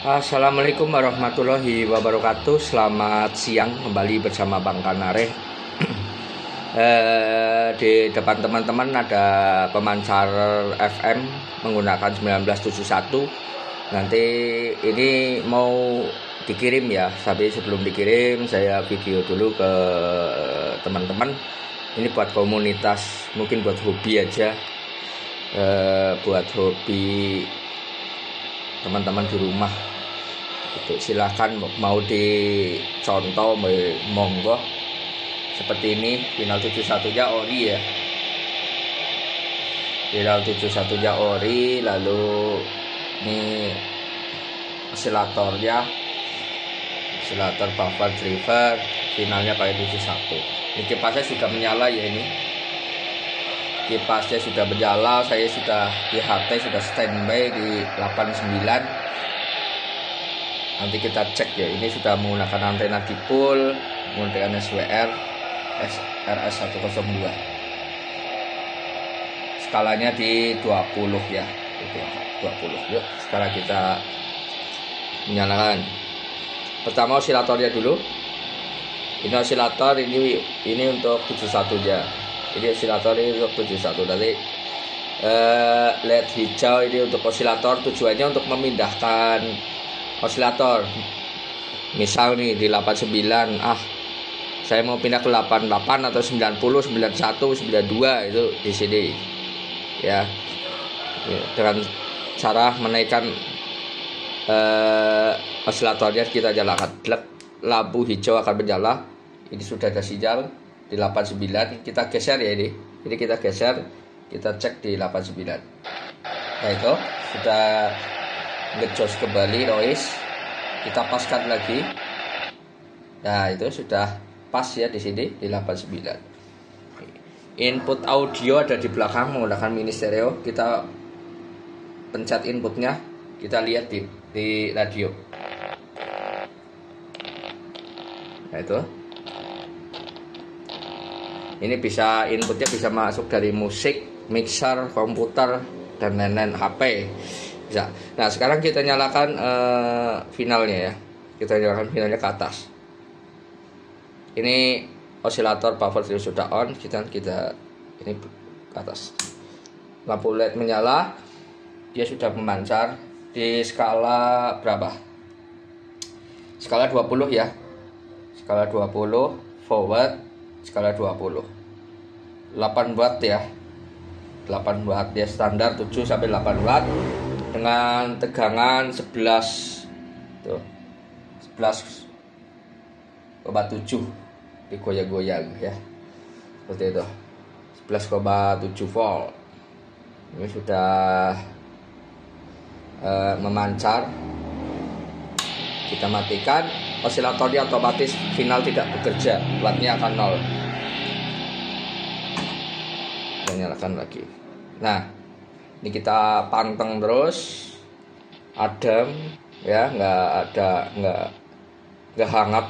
Assalamualaikum warahmatullahi wabarakatuh. Selamat siang kembali bersama Bang Kanare eh, Di depan teman-teman ada pemancar FM menggunakan 1971 Nanti ini mau dikirim ya Tapi sebelum dikirim saya video dulu ke teman-teman. Ini buat komunitas mungkin buat hobi aja. Eh, Buat hobi teman-teman di rumah itu silahkan mau dicontoh monggo. Seperti ini final 71 nya ori ya. Final 71 nya ori lalu ini osilatornya osilator buffer driver finalnya pakai 71 ini kipasnya sudah menyala ya ini. Kipasnya sudah menyala saya sudah di HT sudah standby di 89 nanti kita cek ya ini sudah menggunakan antena dipul menggunakan SWR RS 102 skalanya di 20 ya itu 20 yuk sekarang kita menyalakan. Pertama osilatornya dulu. Ini osilator ini ini untuk 71 nya ini osilator ini untuk 71 nanti eh, LED hijau ini untuk osilator tujuannya untuk memindahkan osilator misal nih di 89 ah saya mau pindah ke 88 atau 90 91 92 itu di sini. Ya, dengan cara menaikkan eh, osilatornya kita nyalakan lampu hijau akan menyala. Ini sudah ada sinyal di 89 kita geser ya ini. Ini kita geser. Kita cek di 89 nah itu sudah ngejos kembali noise kita paskan lagi. Nah itu sudah pas ya di sini di 89 input audio ada di belakang menggunakan mini stereo. Kita pencet inputnya. Kita lihat di di radio. Nah itu. Ini bisa inputnya bisa masuk dari musik mixer komputer dan lain-lain HP bisa. Nah sekarang kita nyalakan uh, finalnya ya. Kita nyalakan finalnya ke atas. Ini osilator power sudah on kita kita ini ke atas. Lampu led menyala dia sudah memancar di skala berapa? Skala 20 ya. Skala 20 forward skala 20 8 watt ya. 8 watt dia standar 7 sampai 8 watt dengan tegangan 11 tuh 11,7 digoyang-goyang ya. Seperti itu. 11,7 volt. Ini sudah uh, memancar. Kita matikan. Osilatornya otomatis final tidak bekerja. Wattnya akan nol. Kita nyalakan lagi. Nah ini kita panteng terus adem ya nggak ada nggak nggak hangat.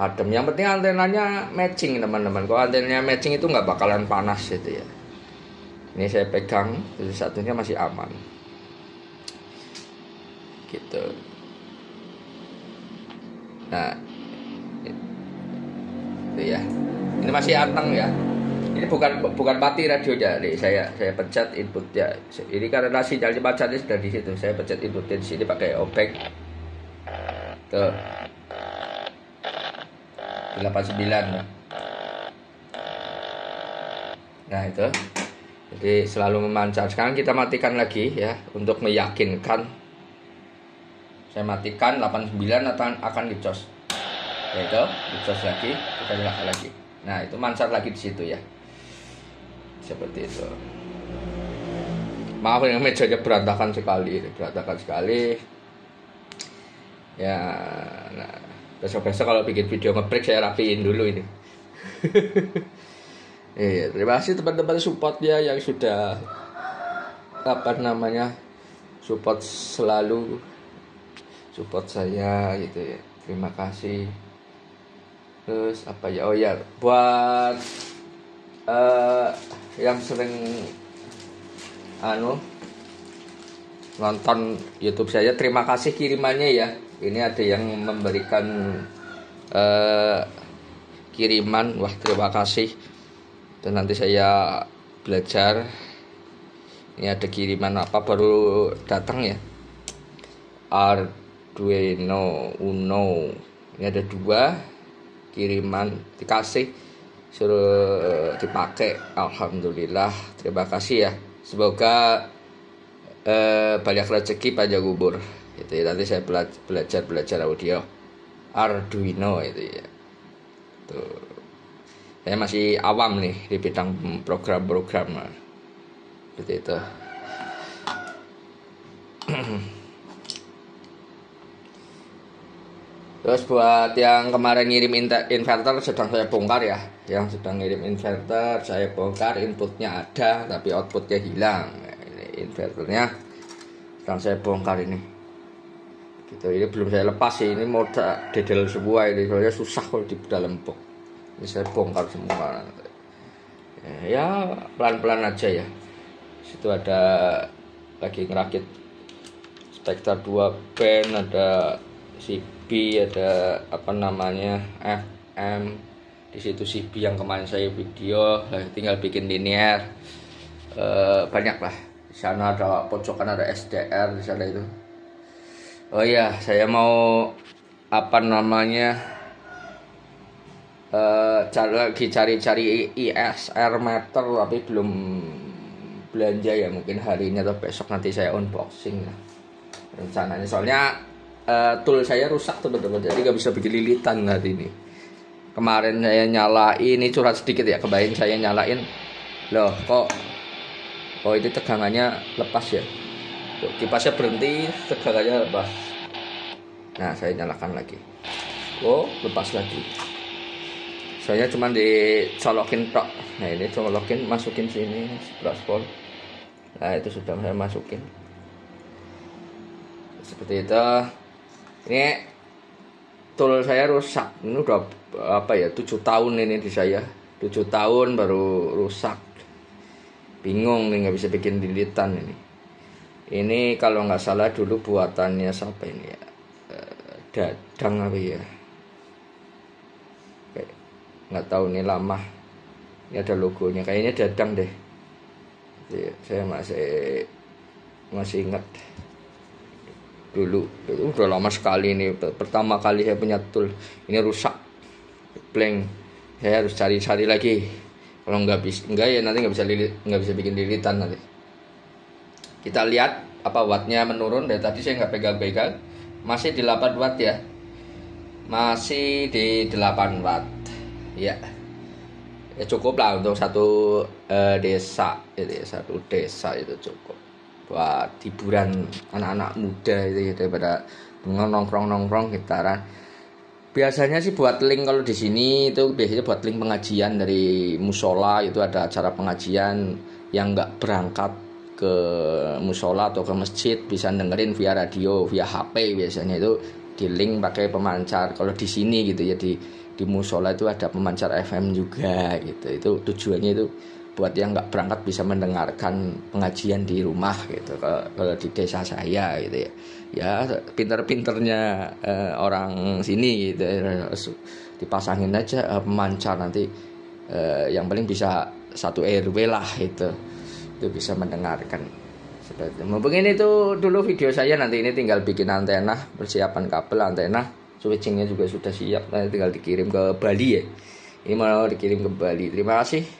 Adem. Yang penting antenanya matching teman-teman. Kalau antenanya matching itu nggak bakalan panas gitu ya. Ini saya pegang jadi satunya masih aman. Gitu. Nah itu ya. Ini masih anteng ya ini bukan bukan mati radionya nih saya saya pencet inputnya ini karena sinyal dibacanya sudah di situ. Saya pencet inputnya di sini pakai obeng tuh. 89 nah itu. Jadi selalu memancar. Sekarang kita matikan lagi ya untuk meyakinkan. Saya matikan 89 akan akan dicos. Ya itu dicos lagi kita nyalakan lagi. Nah itu mancar lagi di situ ya seperti itu maaf ini mejanya berantakan sekali berantakan sekali ya nah besok-besok kalau bikin video ngebreak saya rapiin dulu ini Iya, terima kasih teman-teman supportnya yang sudah apa namanya support selalu support saya gitu ya. Terima kasih. Terus apa ya? Oh ya, buat uh, yang sering anu nonton YouTube saya. Terima kasih kirimannya ya. Ini ada yang memberikan uh, kiriman. Wah, terima kasih. Dan nanti saya belajar. Ini ada kiriman apa baru datang ya. Arduino Uno. Ini ada dua kiriman dikasih suruh dipakai. Alhamdulillah. Terima kasih ya. Semoga eh, banyak rezeki pada gubur itu ya. Nanti saya belajar belajar audio. Arduino itu ya. Tuh. Saya masih awam nih di bidang program-program. Seperti itu Terus buat yang kemarin ngirim inverter sedang saya bongkar ya. Yang sedang ngirim inverter saya bongkar inputnya ada tapi outputnya hilang. Inverternya dan saya bongkar ini. Gitu ini belum saya lepas sih ini mau dedel semua ini soalnya susah kalau di dalam box ini saya bongkar semua. Ya pelan-pelan aja ya. Situ ada lagi ngerakit Spectre 2 pen ada CB ada apa namanya FM di situ CB yang kemarin saya video tinggal bikin linear. E, banyak lah. Di sana ada pojokan ada SDR di sana itu. Oh iya saya mau apa namanya uh, cari lagi cari-cari ISR meter tapi belum belanja ya mungkin hari ini atau besok nanti saya unboxing ya. rencananya soalnya uh, tool saya rusak teman-teman. Jadi nggak bisa bikin lilitan hari ini. Kemarin saya nyalain ini curhat sedikit ya kebayang saya nyalain. Loh kok oh itu tegangannya lepas ya? Tuh, kipasnya berhenti tegangannya lepas. Nah saya nyalakan lagi. Oh lepas lagi. Saya cuma dicolokin tok. Nah ini colokin masukin sini spol nah itu sudah saya masukin. Seperti itu ini tool saya rusak. Ini udah apa ya tujuh tahun ini di saya. Tujuh tahun baru rusak. Bingung nih nggak bisa bikin lilitan ini. Ini kalau nggak salah dulu buatannya siapa ini ya? Eh, dadang apa ya? Nggak tahu nih lama. Ini ada logonya. Kayaknya dadang deh. Ya, saya masih masih ingat dulu. Itu udah lama sekali ini. Pertama kali saya punya tool. Ini rusak. Blank. Saya harus cari-cari lagi. Kalau nggak bisa enggak ya nanti nggak bisa lilit nggak bisa bikin lilitan nanti. Kita lihat apa wattnya menurun. Dari tadi saya nggak pegang-pegang. Masih di 8 watt ya. Masih di 8 watt. Ya ya cukup lah untuk satu uh, desa. Itu ya satu desa itu cukup buat hiburan anak-anak muda itu ya, daripada nongkrong nongkrong gitaran. Biasanya sih buat link kalau di sini itu biasanya buat link pengajian dari musola itu ada acara pengajian yang nggak berangkat ke musola atau ke masjid bisa dengerin via radio via HP biasanya itu di link pakai pemancar. Kalau di sini gitu ya di di musola itu ada pemancar FM juga gitu. Itu tujuannya itu buat yang nggak berangkat bisa mendengarkan pengajian di rumah gitu kalau di desa saya gitu ya. Ya pinter-pinternya uh, orang sini gitu ya. dipasangin aja uh, pemancar nanti uh, yang paling bisa satu RW lah itu itu bisa mendengarkan. Seperti mungkin itu dulu video saya nanti ini tinggal bikin antena persiapan kabel antena. Switchingnya juga sudah siap nanti tinggal dikirim ke Bali ya. Ini mau dikirim ke Bali. Terima kasih